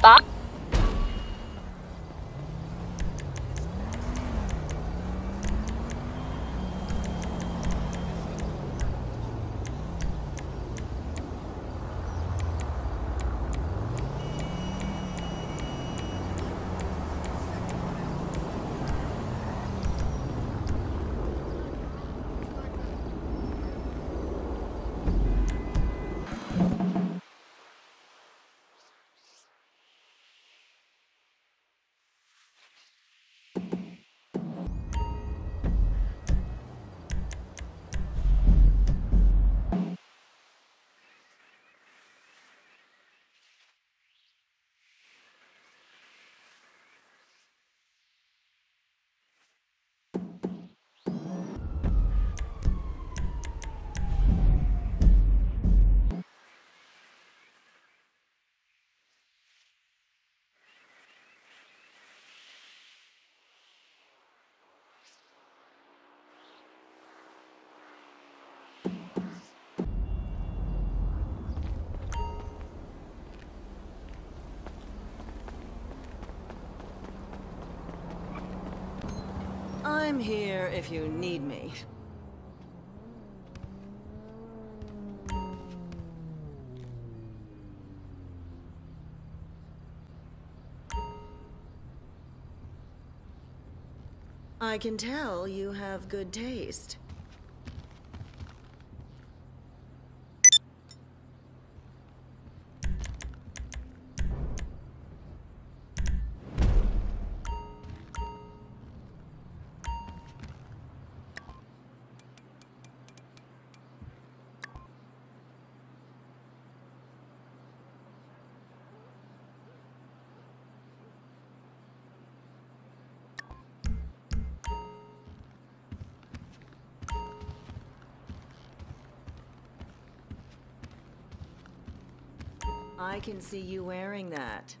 吧。I'm here if you need me. I can tell you have good taste. I can see you wearing that.